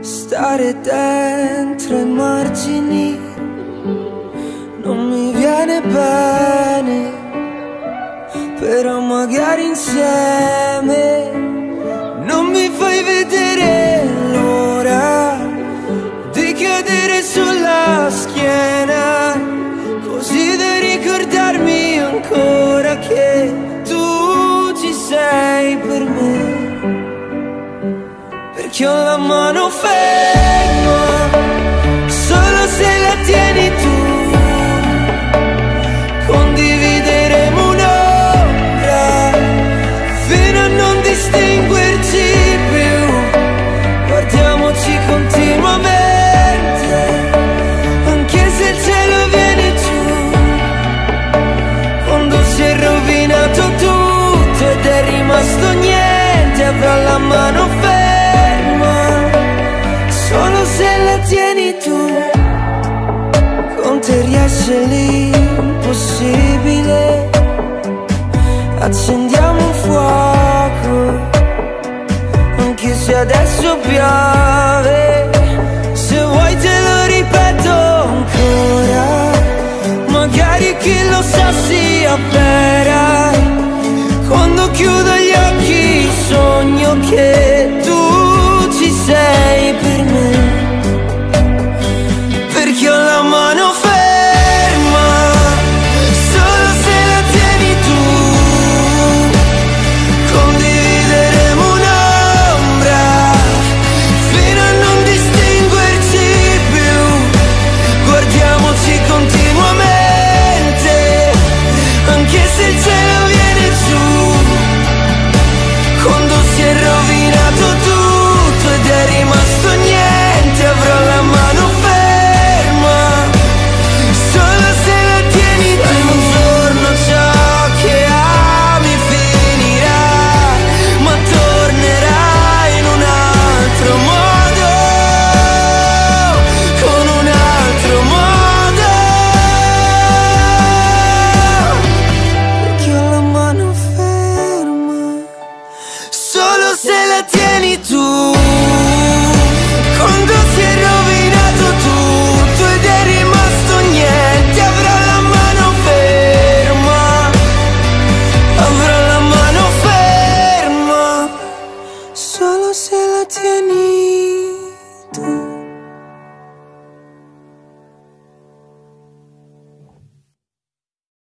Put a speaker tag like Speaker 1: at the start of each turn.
Speaker 1: Stare dentro ai margini non mi viene bene, però magari insieme non mi fai vedere ho la mano ferma solo se la tieni tu. Condivideremo un'ora fino a non distinguerci più. Guardiamoci continuamente, anche se il cielo viene giù. Quando si è rovinato tutto ed è rimasto niente, avrò la mano ferma Con te riesce l'impossibile. Accendiamo un fuoco, anche se adesso piove. c'est la tienne et